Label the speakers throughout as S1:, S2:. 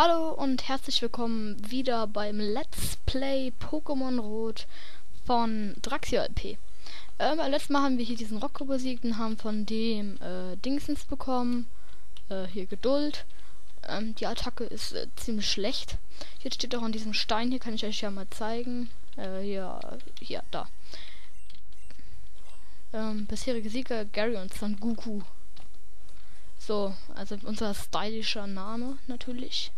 S1: Hallo und herzlich willkommen wieder beim Let's Play Pokémon Rot von Draxio LP. Ähm, beim letzten Mal haben wir hier diesen Rocco besiegt und haben von dem äh, Dingsens bekommen. Äh, hier Geduld. Ähm, die Attacke ist äh, ziemlich schlecht. Jetzt steht auch an diesem Stein, hier kann ich euch ja mal zeigen. Äh, hier, hier, da. Ähm, bisherige Sieger Gary und San Goku. So, also unser stylischer Name natürlich.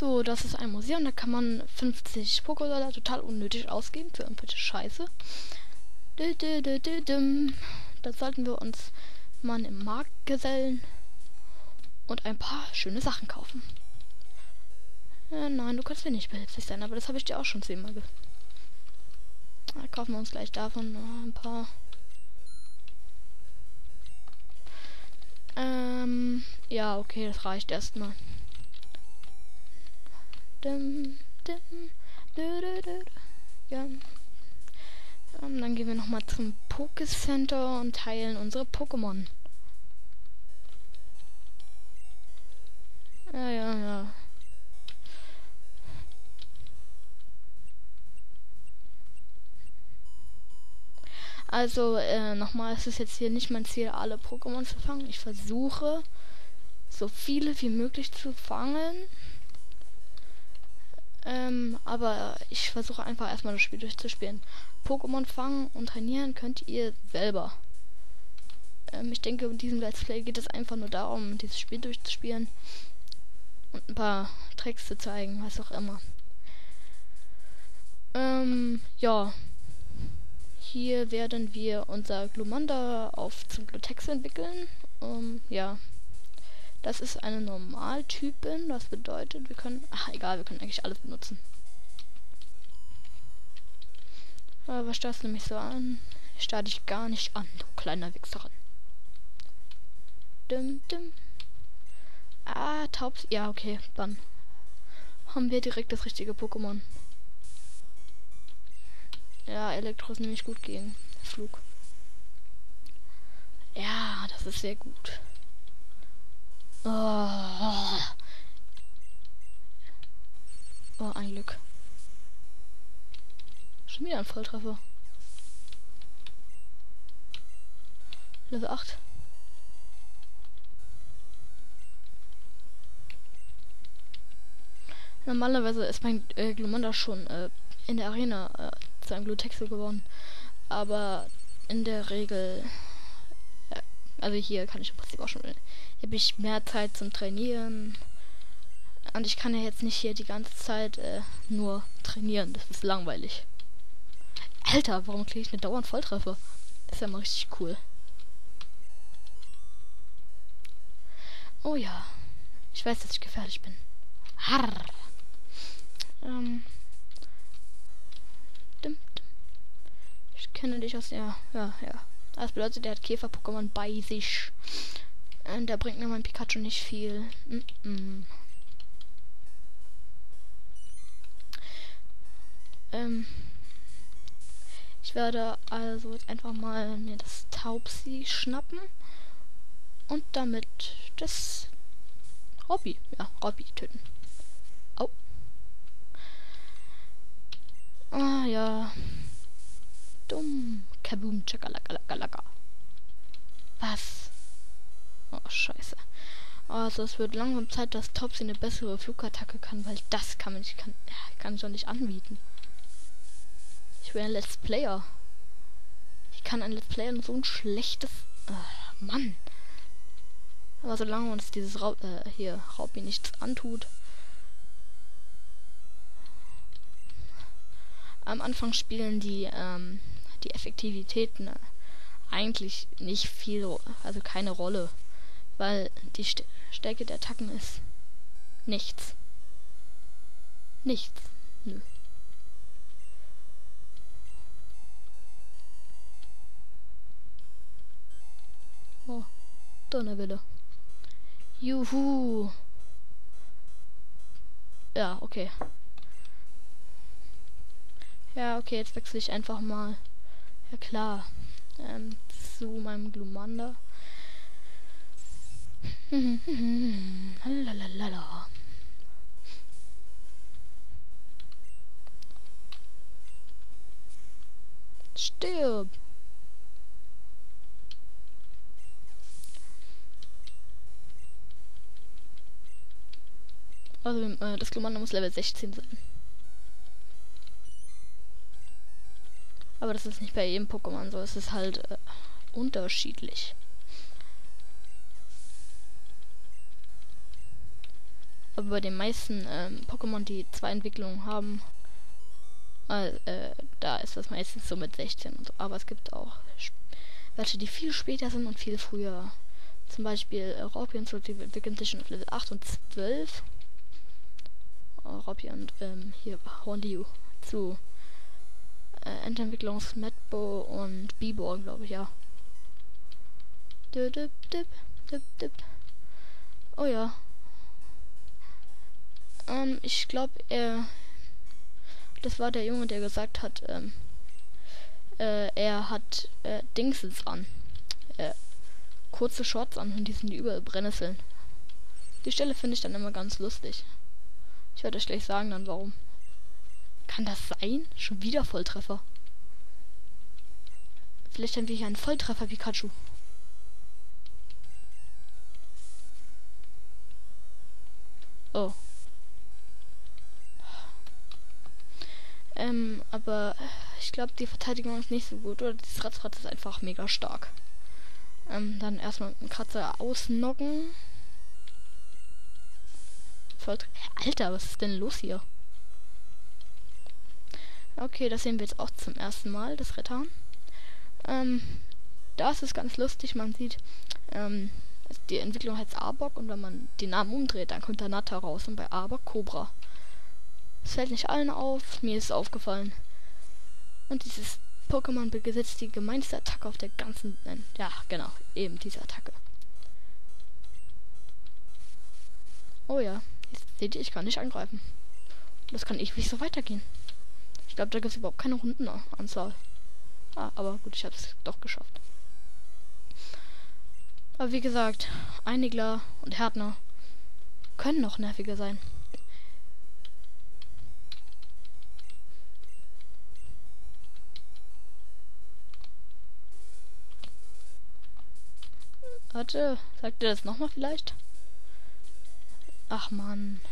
S1: So, das ist ein Museum, da kann man 50 Pokédollar total unnötig ausgeben für irgendwelche Scheiße. Da sollten wir uns mal im Markt gesellen und ein paar schöne Sachen kaufen. Ja, nein, du kannst mir nicht behilflich sein, aber das habe ich dir auch schon zehnmal gesagt. Kaufen wir uns gleich davon ein paar. Ähm, ja, okay, das reicht erstmal. Dim, dim, du, du, du, ja. Ähm, dann gehen wir nochmal zum Pokécenter und teilen unsere Pokémon. Ja, ja, ja. Also, äh, nochmal, es ist jetzt hier nicht mein Ziel, alle Pokémon zu fangen. Ich versuche, so viele wie möglich zu fangen. Ähm, aber ich versuche einfach erstmal das Spiel durchzuspielen. Pokémon fangen und trainieren könnt ihr selber. Ähm, ich denke, in diesem Let's Play geht es einfach nur darum, dieses Spiel durchzuspielen. Und ein paar Tricks zu zeigen, was auch immer. Ähm, ja. Hier werden wir unser Glumanda auf zum Glutex entwickeln. Ähm, ja. Das ist eine Normaltypin. Das bedeutet, wir können... Ach, egal, wir können eigentlich alles benutzen. Aber was starrst du mich so an? Ich starr dich gar nicht an, du kleiner Wichserin. Dim, dim. Ah, Taubs. Ja, okay, dann haben wir direkt das richtige Pokémon. Ja, Elektro ist nämlich gut gegen Flug. Ja, das ist sehr gut. Oh, oh ein Glück. Schon wieder ein Volltreffer. Level 8. Normalerweise ist mein äh, Glumanda schon äh, in der Arena äh, zu einem Glutexo geworden. Aber in der Regel, also hier kann ich im Prinzip auch schon, habe ich mehr Zeit zum Trainieren. Und ich kann ja jetzt nicht hier die ganze Zeit äh, nur trainieren. Das ist langweilig. Alter, warum kriege ich eine dauernd Volltreffer? Das ist ja mal richtig cool. Oh ja. Ich weiß, dass ich gefährlich bin. Harr. Ähm. Ich kenne dich aus der. Ja, ja. Das bedeutet, der hat Käfer-Pokémon bei sich. Und der bringt mir mein Pikachu nicht viel. Mm -mm. Ähm. Ich werde also jetzt einfach mal mir das Taubsi schnappen. Und damit das Robby, ja, Robby töten. Ah, ja. Dumm. Kaboom, tschakalakalaka. Was? Oh, scheiße. Also es wird langsam Zeit, dass Topsy eine bessere Flugattacke kann, weil das kann man nicht, kann, kann ich doch nicht anbieten. Ich bin ein Let's Player. Ich kann ein Let's Player so ein schlechtes... Äh, Mann. Aber solange uns dieses Raub, äh, hier Raupi nichts antut, am Anfang spielen die, ähm, die Effektivitäten äh, eigentlich nicht viel, also keine Rolle, weil die St Stärke der Attacken ist nichts. Nichts. Nö. Oh, Donnerwille. Juhu. Ja, okay. Ja, okay, jetzt wechsle ich einfach mal. Ja klar. Ähm, zu meinem Glumanda. Lalalala. Stirb! Also, äh, das Glumanda muss Level 16 sein. Aber das ist nicht bei jedem Pokémon so. Es ist halt äh, unterschiedlich. Aber bei den meisten ähm, Pokémon, die zwei Entwicklungen haben, äh, äh, da ist das meistens so mit 16 und so. Aber es gibt auch welche, die viel später sind und viel früher. Zum Beispiel äh, Raupion entwickeln sich schon auf Level 8 und 12. Äh, Raupion und ähm, hier Hornliu zu äh, Endentwicklungs Medbo und Bibor, glaube ich, ja. Dip, dip, dip, dip. Oh ja. Ähm, ich glaube, er. Das war der Junge, der gesagt hat, ähm, äh, er hat äh, Dingsens an. Äh, kurze Shorts an und die sind überall Brennnesseln. Die Stelle finde ich dann immer ganz lustig. Ich werde euch gleich sagen dann warum. Kann das sein? Schon wieder Volltreffer. Vielleicht haben wir hier einen Volltreffer Pikachu. Oh. Ähm, aber ich glaube, die Verteidigung ist nicht so gut. Oder dieses Ratzrad ist einfach mega stark. Ähm, dann erstmal einen Kratzer ausnocken. Alter, was ist denn los hier? Okay, das sehen wir jetzt auch zum ersten Mal, das Rettern. Ähm, das ist ganz lustig, man sieht, ähm, die Entwicklung heißt Arbok und wenn man den Namen umdreht, dann kommt da Natter raus und bei Arbok Cobra. Es fällt nicht allen auf, mir ist es aufgefallen. Und dieses Pokémon besitzt die gemeinste Attacke auf der ganzen... Äh, ja, genau, eben diese Attacke. Oh ja, seht ihr, ich kann nicht angreifen. Das kann ich wie so weitergehen. Ich glaube, da gibt es überhaupt keine Rundenanzahl. Ah, aber gut, ich habe es doch geschafft. Aber wie gesagt, Einigler und Härtner können noch nerviger sein. Warte, sagt ihr das nochmal vielleicht? Ach man.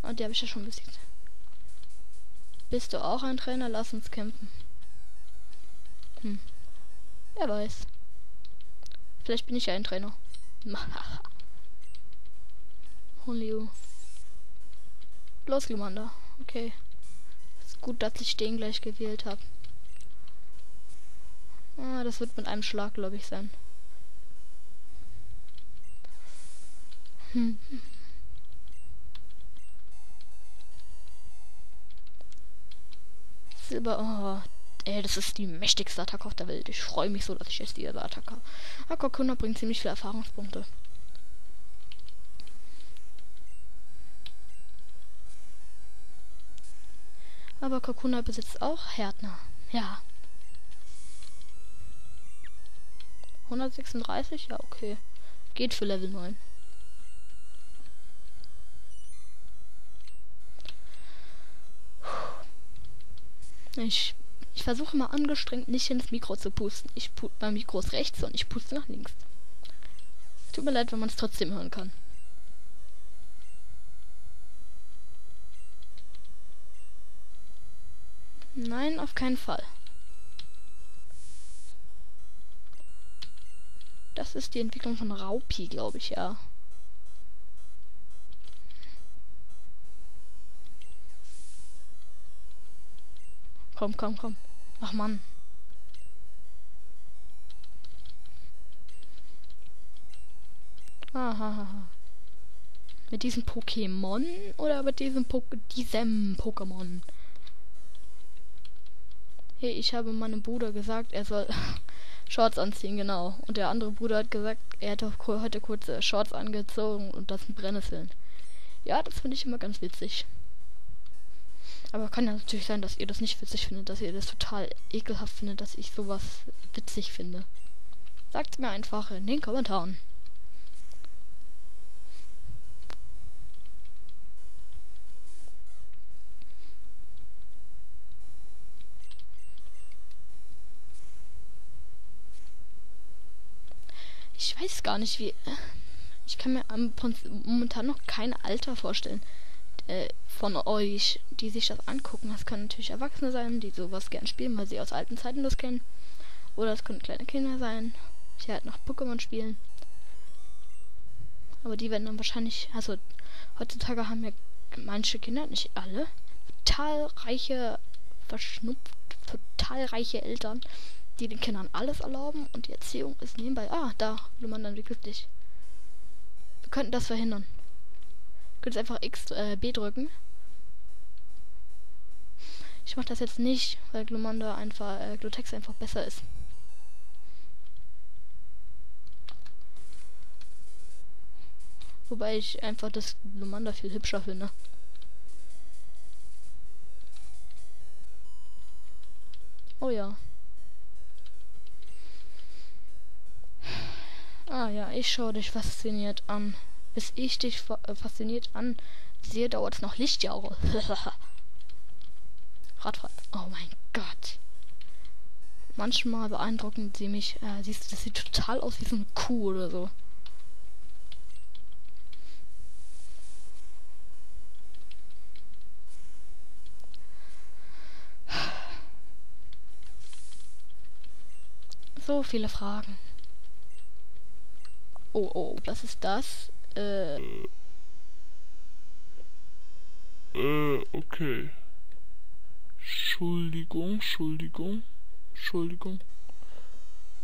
S1: Ah, die habe ich ja schon besiegt. Bist du auch ein Trainer? Lass uns kämpfen. Hm. Wer weiß. Vielleicht bin ich ja ein Trainer. Honliu. Los, Glumanda. Okay. Ist gut, dass ich den gleich gewählt habe. Ah, das wird mit einem Schlag, glaube ich, sein. Hm. Silber. Oh, ey, das ist die mächtigste Attacke auf der Welt. Ich freue mich so, dass ich jetzt diese Attacke habe. Akakuna bringt ziemlich viele Erfahrungspunkte. Aber Kokuna besitzt auch Härtner. Ja. 136? Ja, okay. Geht für Level 9. Ich, ich versuche mal angestrengt nicht ins Mikro zu pusten. Ich pu mein Mikro ist rechts und ich puste nach links. Tut mir leid, wenn man es trotzdem hören kann. Nein, auf keinen Fall. Das ist die Entwicklung von Raupi, glaube ich, ja. Komm, komm, komm. Ach Mann. Aha. Mit diesem Pokémon oder mit diesem po diesem Pokémon? Hey, ich habe meinem Bruder gesagt, er soll Shorts anziehen, genau. Und der andere Bruder hat gesagt, er hätte heute kurze Shorts angezogen und das sind Brennnesseln. Ja, das finde ich immer ganz witzig. Aber kann ja natürlich sein, dass ihr das nicht witzig findet, dass ihr das total ekelhaft findet, dass ich sowas witzig finde. Sagt mir einfach in den Kommentaren. Ich weiß gar nicht, wie. Ich kann mir momentan noch kein Alter vorstellen äh, von euch, die sich das angucken. Das können natürlich Erwachsene sein, die sowas gern spielen, weil sie aus alten Zeiten das kennen. Oder es können kleine Kinder sein, die halt noch Pokémon spielen. Aber die werden dann wahrscheinlich, also heutzutage haben ja manche Kinder, nicht alle, total reiche, verschnupft, total reiche Eltern, die den Kindern alles erlauben und die Erziehung ist nebenbei. Ah, da, will man dann wirklich dich. Wir könnten das verhindern. Du könntest einfach X, äh, B drücken. Ich mach das jetzt nicht, weil Glumanda einfach, äh, Glutex einfach besser ist. Wobei ich einfach das Glumanda viel hübscher finde. Oh ja. Ah ja, ich schaue dich fasziniert an. Bis ich dich fa äh, fasziniert an sehe, dauert es noch Lichtjahre. Radfahrt. Oh mein Gott. Manchmal beeindrucken sie mich. Äh, siehst du, das sieht total aus wie so eine Kuh oder so. So viele Fragen. Oh, oh, was ist das? Äh.
S2: Äh, okay. Entschuldigung, Entschuldigung, Entschuldigung.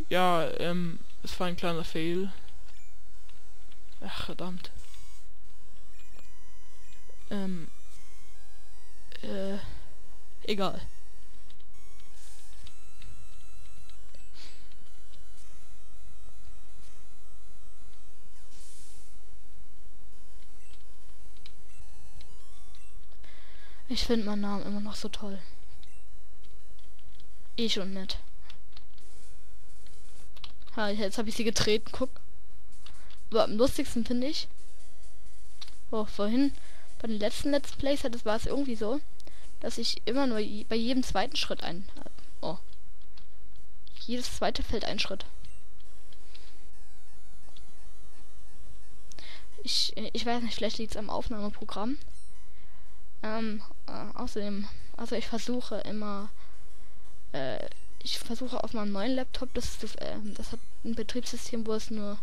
S2: Ja, ähm, es war ein kleiner Fail. Ach, verdammt. Ähm, äh, egal.
S1: Ich finde meinen Namen immer noch so toll. Eh schon nett. Ha, jetzt habe ich sie getreten, guck. Aber am lustigsten finde ich. Oh, vorhin bei den letzten Let's Plays das war es irgendwie so, dass ich immer nur bei jedem zweiten Schritt ein. Oh. Jedes zweite fällt ein Schritt. Ich, ich weiß nicht, vielleicht liegt es am Aufnahmeprogramm. Ähm, äh, außerdem, also ich versuche immer, äh, ich versuche auf meinem neuen Laptop, das, das, äh, das hat ein Betriebssystem, wo es nur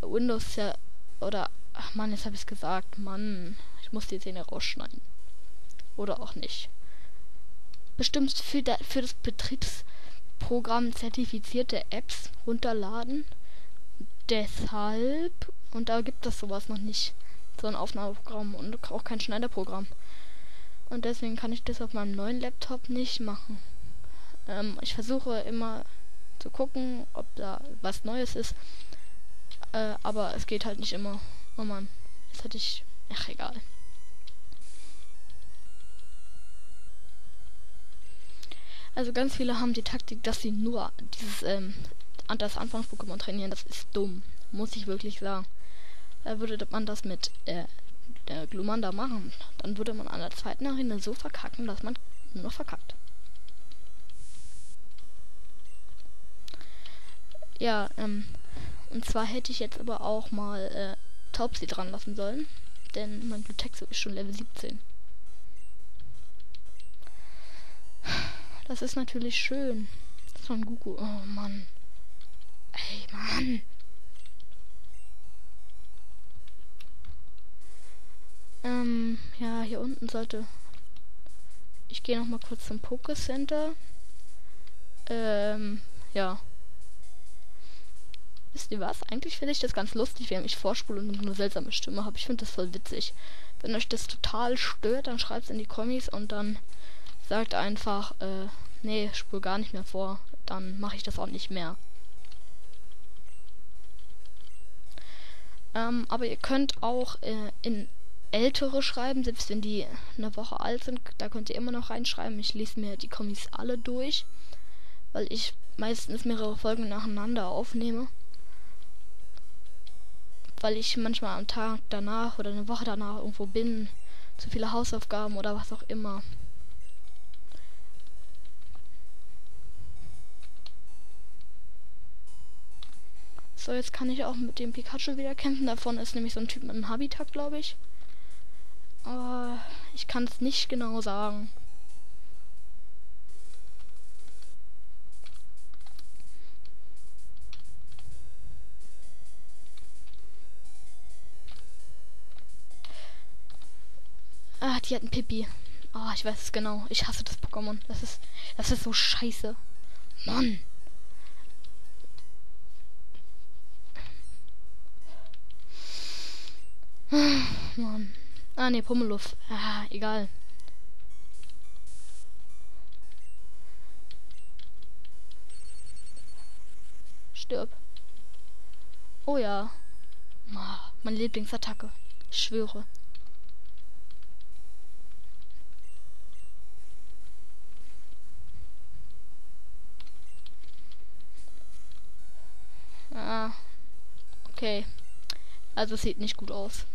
S1: Windows ja, oder, ach man, jetzt habe ich es gesagt, Mann, ich muss die Szene rausschneiden. Oder auch nicht. Bestimmt für, da, für das Betriebsprogramm zertifizierte Apps runterladen. Deshalb, und da gibt es sowas noch nicht, so ein Aufnahmeprogramm und auch kein Schneiderprogramm. Und deswegen kann ich das auf meinem neuen Laptop nicht machen. Ähm, ich versuche immer zu gucken, ob da was Neues ist. Äh, aber es geht halt nicht immer. Oh man, jetzt hatte ich. Ach, egal. Also ganz viele haben die Taktik, dass sie nur dieses ähm, das Anfangs-Pokémon trainieren. Das ist dumm, muss ich wirklich sagen. Da würde man das mit äh, der Glumanda machen, dann würde man an der zweiten Arena so verkacken, dass man nur noch verkackt. Ja, ähm, und zwar hätte ich jetzt aber auch mal äh, Taubsi dran lassen sollen, denn mein Glutexo ist schon Level 17. Das ist natürlich schön. Son Gugu, oh Mann. Ey, Mann. Ähm, ja, hier unten sollte. Ich gehe noch mal kurz zum Poké Center. Ähm, ja. Wisst ihr was? Eigentlich finde ich das ganz lustig, wenn ich vorspule und eine seltsame Stimme habe. Ich finde das voll witzig. Wenn euch das total stört, dann schreibt es in die Kommis und dann sagt einfach, äh, nee, spul gar nicht mehr vor. Dann mache ich das auch nicht mehr. Ähm, aber ihr könnt auch äh, in ältere schreiben, selbst wenn die eine Woche alt sind, da könnt ihr immer noch reinschreiben. Ich lese mir die Kommis alle durch, weil ich meistens mehrere Folgen nacheinander aufnehme. Weil ich manchmal am Tag danach oder eine Woche danach irgendwo bin, zu viele Hausaufgaben oder was auch immer. So, jetzt kann ich auch mit dem Pikachu wieder kämpfen. Davon ist nämlich so ein Typ mit einem Habitat, glaube ich. Aber ich kann es nicht genau sagen. Ah, die hat einen Pippi. Ah, ich weiß es genau. Ich hasse das Pokémon. Das ist, das ist so scheiße. Mann. Mann. Ah, ne, Pummeluff. Ah, egal. Stirb. Oh ja. Ah, meine Lieblingsattacke. Ich schwöre. Ah. Okay. Also sieht nicht gut aus.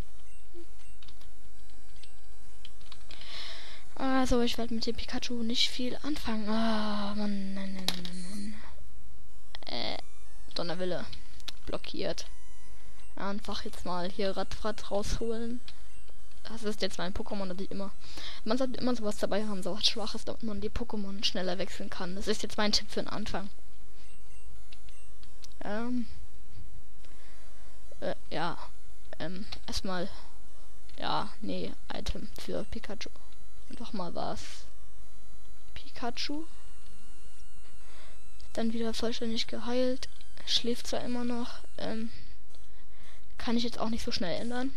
S1: Also, ich werde mit dem Pikachu nicht viel anfangen. Ah, oh, Mann, nein, nein, nein, nein. Äh, Donnerwille. Blockiert. Einfach jetzt mal hier Radfrat rausholen. Das ist jetzt mein Pokémon, das ich immer. Man sollte immer sowas dabei haben, so was Schwaches, damit man die Pokémon schneller wechseln kann. Das ist jetzt mein Tipp für den Anfang. Ähm. Äh, ja. Ähm, erstmal. Ja, nee, Item für Pikachu. Doch mal was. Pikachu. Dann wieder vollständig geheilt. Schläft zwar immer noch. Ähm, kann ich jetzt auch nicht so schnell ändern.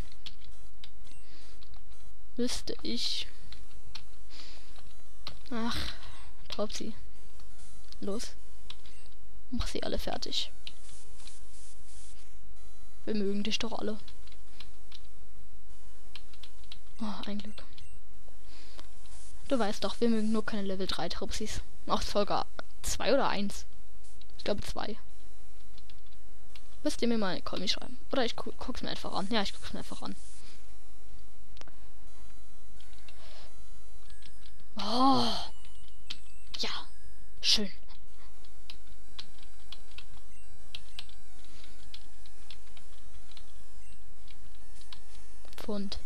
S1: Müsste ich. Ach, Taubsi. Los. Mach sie alle fertig. Wir mögen dich doch alle. Oh, ein Glück. Du weißt doch, wir mögen nur keine Level 3 Trupsis. Auch Folge 2 oder 1. Ich glaube 2. Müsst ihr mir mal eine Kommi schreiben. Oder ich gu guck's mir einfach an. Ja, ich guck's mir einfach an. Oh. Ja. Schön. Pfund.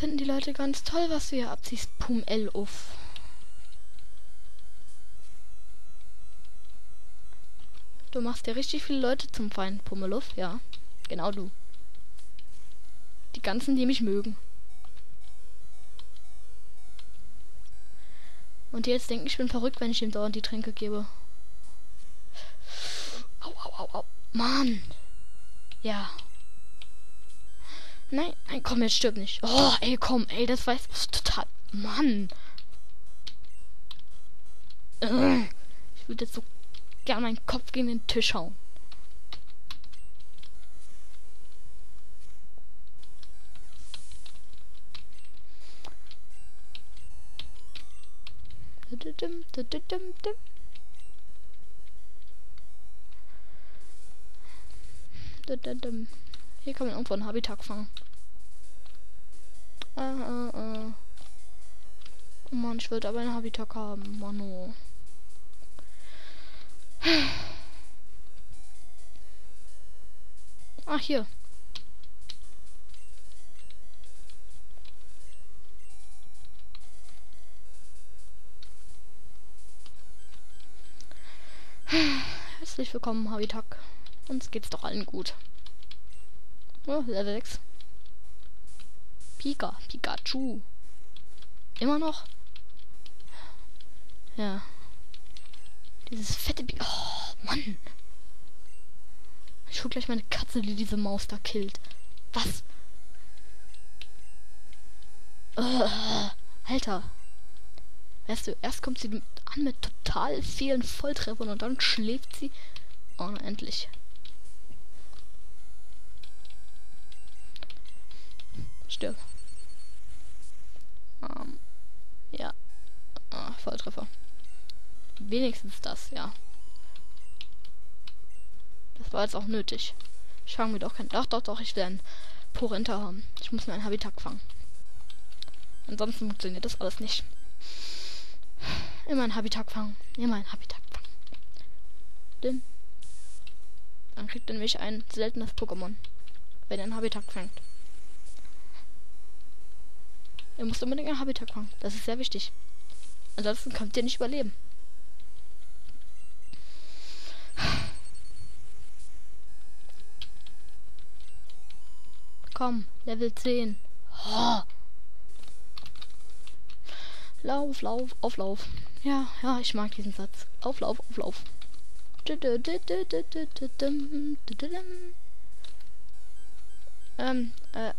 S1: Finden die Leute ganz toll, was du hier abziehst. Pum L uff. Du machst ja richtig viele Leute zum Feind, Pummeluff, ja. Genau du. Die ganzen, die mich mögen. Und die jetzt denken, ich bin verrückt, wenn ich ihm dauernd die Tränke gebe. Au, au, au, au. Mann. Ja. Nein, nein, komm, jetzt stirb nicht. Oh, ey, komm, ey, das weiß ich total. Mann. Ich würde jetzt so gern meinen Kopf gegen den Tisch hauen. Hier kann man irgendwo einen Habitat fangen. Äh, äh, äh. Oh Mann, ich wollte aber einen Habitat haben. Mano. Ach, hier. Herzlich willkommen, Habitat. Uns geht's doch allen gut. Oh, Level 6. Pika, Pikachu. Immer noch? Ja. Dieses fette Pika. Oh, Mann. Ich schau gleich meine Katze, die diese Maus da killt. Was? Uh, Alter. Weißt du, erst kommt sie an mit total vielen Volltreffern und dann schläft sie. Oh, endlich. Stirb. Ähm, ja. Ah, Volltreffer. Wenigstens das, ja. Das war jetzt auch nötig. Ich fange mir doch kein. Doch, doch, doch, ich will einen Porenta haben. Ich muss mir ein Habitat fangen. Ansonsten funktioniert das alles nicht. Immer ein Habitat fangen. Immer ein Habitat fangen. Dim. Dann kriegt er nämlich ein seltenes Pokémon. Wenn er ein Habitat fängt. Ihr müsst unbedingt ein Habitat fangen. Das ist sehr wichtig. Ansonsten könnt ihr nicht überleben. Komm, Level 10. Oh. Lauf, lauf, auflauf. Ja, ja, ich mag diesen Satz. Auflauf, auflauf. Ähm, äh,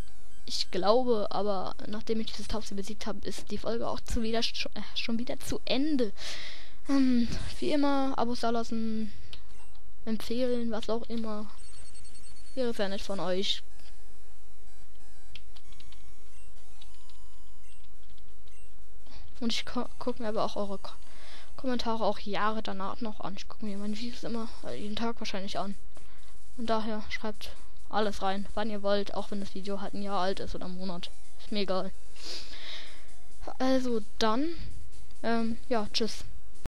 S1: ich glaube, aber nachdem ich dieses Taubsi besiegt habe, ist die Folge auch zu wieder, äh, schon wieder zu Ende. Ähm, wie immer, Abos da lassen, empfehlen, was auch immer. Wäre sehr nett von euch. Und ich gucke mir aber auch eure Ko Kommentare auch Jahre danach noch an. Ich gucke mir meine Videos immer jeden Tag wahrscheinlich an. Und daher schreibt alles rein, wann ihr wollt, auch wenn das Video halt ein Jahr alt ist oder ein Monat. Ist mir egal. Also dann, ähm, ja, tschüss.